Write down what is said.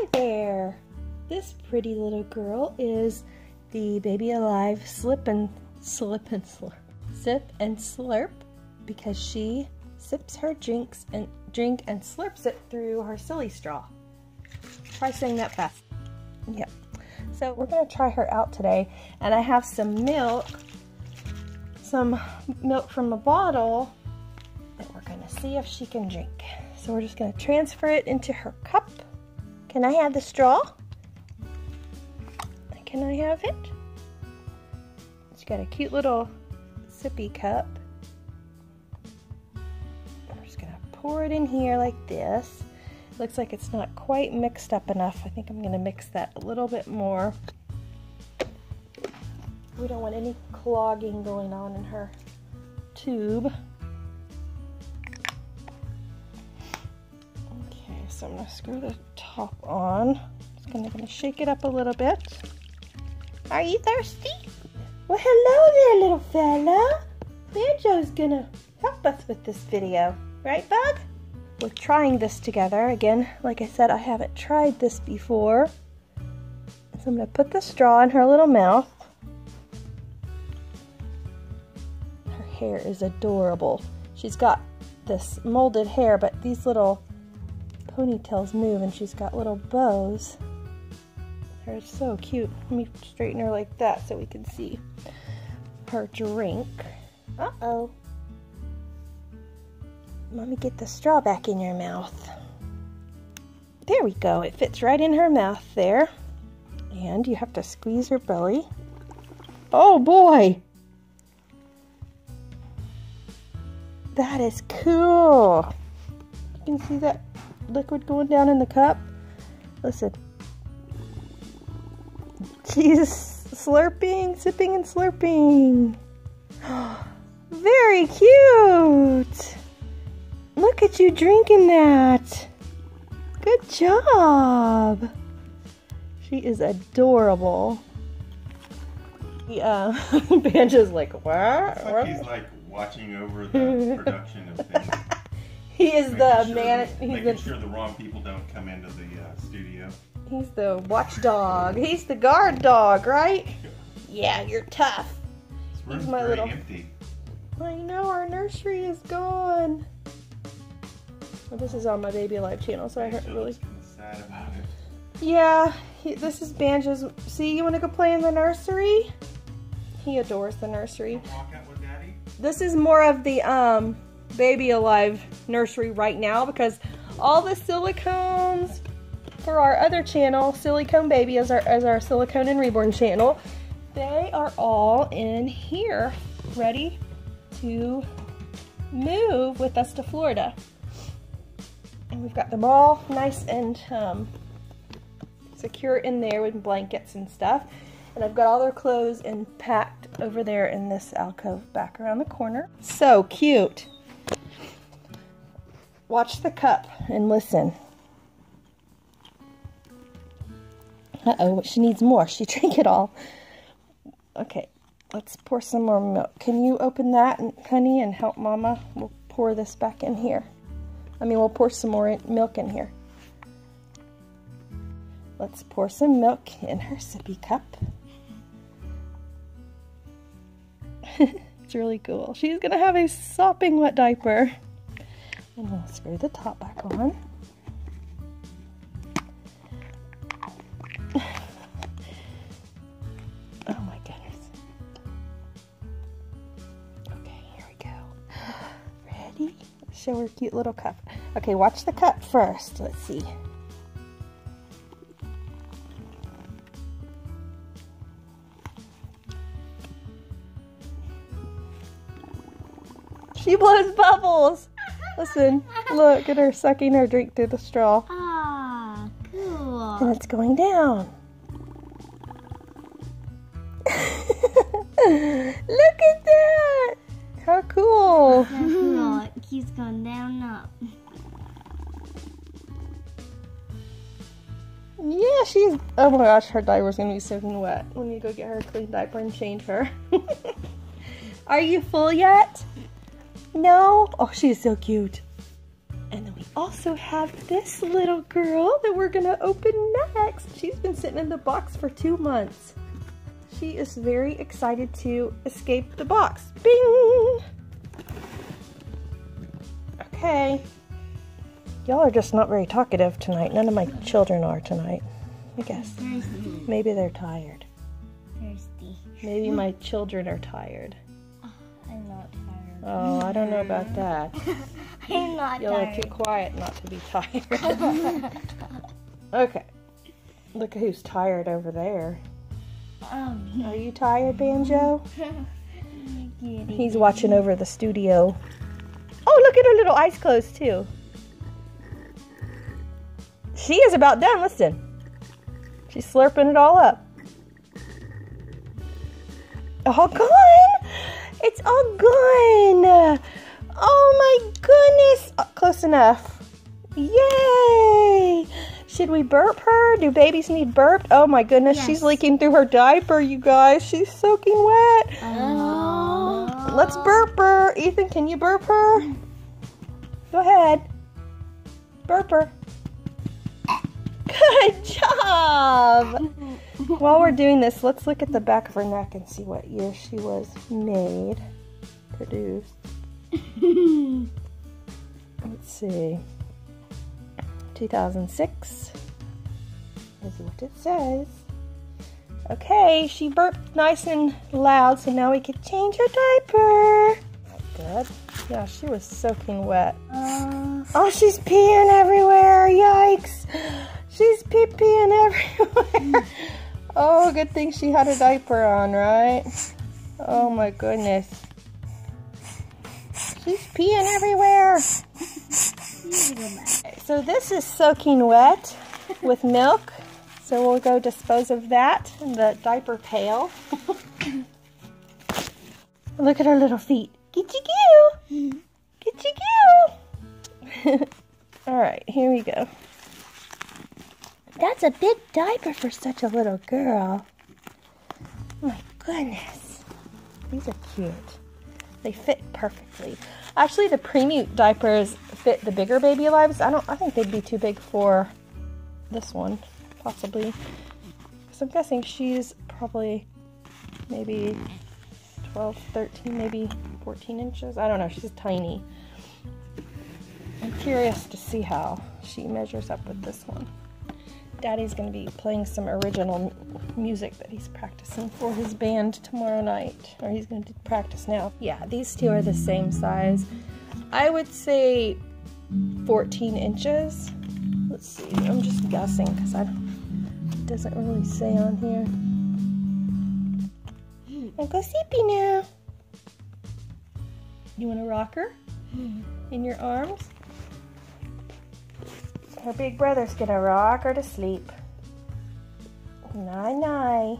Hi there. This pretty little girl is the Baby Alive Slip and Slip and Slurp. Sip and Slurp because she sips her drinks and drink and slurps it through her silly straw. Try saying that fast. Yep. So we're gonna try her out today and I have some milk, some milk from a bottle that we're gonna see if she can drink. So we're just gonna transfer it into her cup. Can I have the straw? Can I have it? She's got a cute little sippy cup. I'm just gonna pour it in here like this. Looks like it's not quite mixed up enough. I think I'm gonna mix that a little bit more. We don't want any clogging going on in her tube. Okay, so I'm gonna screw the top on. Just gonna, gonna shake it up a little bit. Are you thirsty? Well, hello there, little fella. Banjo's gonna help us with this video. Right, Bug? We're trying this together. Again, like I said, I haven't tried this before. So I'm gonna put the straw in her little mouth. Her hair is adorable. She's got this molded hair, but these little ponytails move and she's got little bows. They're so cute. Let me straighten her like that so we can see her drink. Uh-oh. Mommy, get the straw back in your mouth. There we go. It fits right in her mouth there. And you have to squeeze her belly. Oh boy! That is cool. You can see that liquid going down in the cup. Listen. She's slurping, sipping, and slurping. Very cute. Look at you drinking that. Good job. She is adorable. Yeah, Banjo's like, what? It's like he's like watching over the production of things. He is Making the sure man. He's making the sure the wrong people don't come into the uh, studio. he's the watchdog. He's the guard dog, right? Yeah, you're tough. This room's my very little- empty. I know our nursery is gone. Well, this is on my Baby Alive channel, so I heard really. sad about it. Yeah, he, this is Banjo's. See, you want to go play in the nursery? He adores the nursery. Walk out with Daddy. This is more of the um, Baby Alive nursery right now because all the silicones for our other channel, Silicone Baby, as our as our silicone and reborn channel, they are all in here, ready to move with us to Florida. And we've got them all nice and um, secure in there with blankets and stuff. And I've got all their clothes and packed over there in this alcove back around the corner. So cute. Watch the cup and listen. Uh-oh, she needs more. She drank it all. Okay, let's pour some more milk. Can you open that, honey, and help Mama? We'll pour this back in here. I mean, we'll pour some more milk in here. Let's pour some milk in her sippy cup. it's really cool. She's gonna have a sopping wet diaper. And we'll screw the top back on. oh my goodness. Okay, here we go. Ready? Show her cute little cup. Okay, watch the cup first. Let's see. She blows bubbles. Listen, look at her sucking her drink through the straw. Ah, cool. And it's going down. look at that. How cool. That's cool. It keeps going down and up. Yeah, she's. Oh my gosh, her diaper's gonna be soaking wet. When you go get her a clean diaper and change her. Are you full yet? No? Oh, she's so cute. And then we also have this little girl that we're gonna open next. She's been sitting in the box for two months. She is very excited to escape the box. Bing! Okay. Y'all are just not very talkative tonight. None of my children are tonight. I guess. Maybe they're tired. Thirsty. Maybe my children are tired. I'm not tired. Oh, I don't know about that. I'm not You're tired. to be quiet not to be tired. okay. Look at who's tired over there. Um, Are you tired, Banjo? He's watching over the studio. Oh, look at her little eyes closed, too. She is about done. Listen. She's slurping it all up. All gone? It's all gone. Oh my goodness. Oh, close enough. Yay. Should we burp her? Do babies need burped? Oh my goodness. She's leaking through her diaper, you guys. She's soaking wet. Oh. Let's burp her. Ethan, can you burp her? Go ahead. Burp her. Good job. While we're doing this, let's look at the back of her neck and see what year she was made, produced. Let's see. 2006 is what it says. Okay, she burped nice and loud, so now we can change her diaper. Good. Yeah, she was soaking wet. Uh, Oh, she's peeing everywhere. Yikes. She's pee peeing everywhere. oh, good thing she had a diaper on, right? Oh my goodness. She's peeing everywhere. So this is soaking wet with milk. So we'll go dispose of that in the diaper pail. Look at her little feet. Gitchy goo. Gitchy goo. All right, here we go. That's a big diaper for such a little girl. My goodness. These are cute. They fit perfectly. Actually, the pre-mute diapers fit the bigger Baby Alives. I don't I think they'd be too big for this one, possibly. So I'm guessing she's probably maybe 12, 13, maybe 14 inches. I don't know. She's tiny. I'm curious to see how she measures up with this one. Daddy's going to be playing some original music that he's practicing for his band tomorrow night. Or he's going to practice now. Yeah, these two are the same size. I would say 14 inches. Let's see. I'm just guessing because I don't, it doesn't really say on here. Go sleepy now. You want a rocker hmm. in your arms? Her big brother's gonna rock her to sleep. Night night.